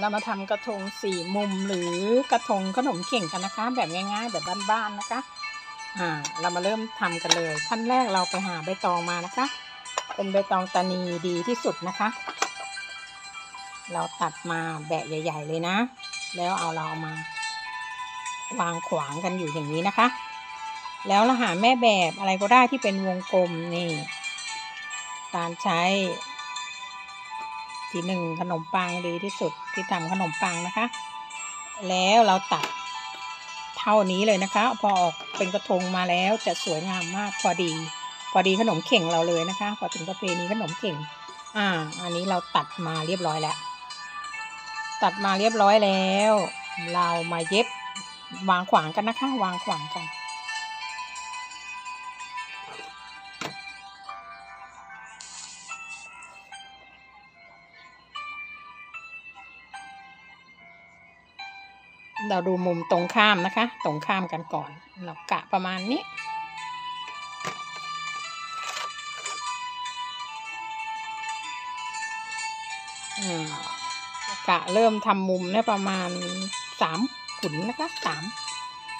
เรามาทำกระทงสี่มุมหรือกระทงขนมเข่งกันนะคะ แบบง่ายๆ แบบบ้านๆนะคะ อ่า เรามาเริ่มทำกันเลยขั้นแรกเราไปหาใบตองมานะคะ เป็นใบตองตานีดีที่สุดนะคะ เราตัดมาแบะใหญ่ ๆ เลยนะ แล้วเอาเราเอามาวางขวางกันอยู่อย่างนี้นะคะ แล้วเราหาแม่แบบอะไรก็ได้ที่เป็นวงกลมนี่ การใช้ ที่หนึ่งขนมปังดีที่สุดที่ทำขนมปังนะคะ แล้วเราตัดเท่านี้เลยนะคะ พอออกเป็นกระทงมาแล้วจะสวยงามมากพอดี พอดีขนมเข่งเราเลยนะคะ พอถึงประเพณีขนมเข่ง อ่า อันนี้เราตัดมาเรียบร้อยแล้ว ตัดมาเรียบร้อยแล้ว เรามาเย็บวางขวางกันนะคะ วางขวางกัน เราดูมุมตรงข้ามนะคะ ตรงข้ามกันก่อน เรากะประมาณนี้อ่ากะเริ่มทำมุมเนี่ยประมาณสามขุนนะคะสาม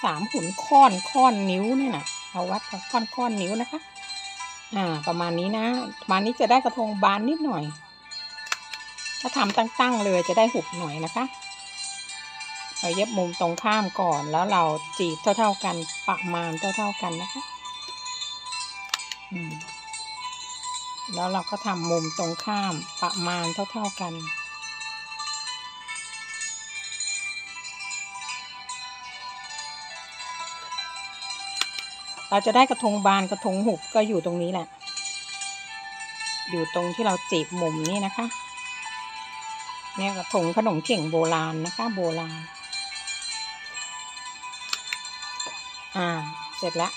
สามขุนค้อนค้อนนิ้วเนี่ยนะเอาวัดค้อนค้อนนิ้วนะคะ อ่า ประมาณนี้นะประมาณนี้จะได้กระทงบานนิดหน่อย ถ้าทำตั้งๆเลยจะได้หุบหน่อยนะคะ เราเย็บมุมตรงข้ามก่อนแล้วเราจีบเท่า ๆกันประมาณเท่า ๆกันนะคะแล้วเราก็ทำมุมตรงข้ามประมาณเท่า ๆกัน เราจะได้กระทงบานกระทงหุบก็อยู่ตรงนี้แหละ อยู่ตรงที่เราจีบมุมนี่นะคะเนี่ยกระทงขนมเข่งโบราณนะคะ โบราณ อ่า เสร็จแล้ว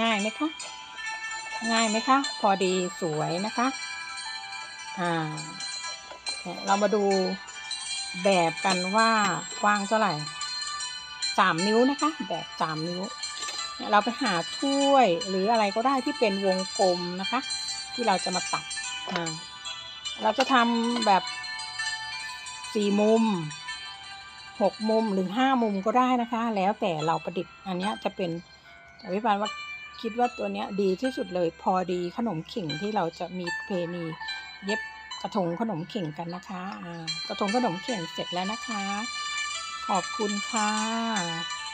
ง่ายไหมคะ ง่ายไหมคะ พอดีสวยนะคะ อ่าเนี่ยเรามาดูแบบกันว่ากว้างเท่าไหร่สามนิ้วนะคะ แบบสามนิ้วเนี่ยเราไปหาถ้วยหรืออะไรก็ได้ที่เป็นวงกลมนะคะ ที่เราจะมาตัดอ่าเราจะทำแบบสี่มุม หกมุมหรือห้ามุมก็ได้นะคะ แล้วแต่เราประดิษฐ์อันนี้จะเป็นอภิบาลว่าคิดว่าตัวนี้ดีที่สุดเลยพอดีขนมเข่งที่เราจะมีเพนีเย็บกระทงขนมเข่งกันนะคะกระทงขนมเข่งเสร็จแล้วนะคะ ขอบคุณค่ะ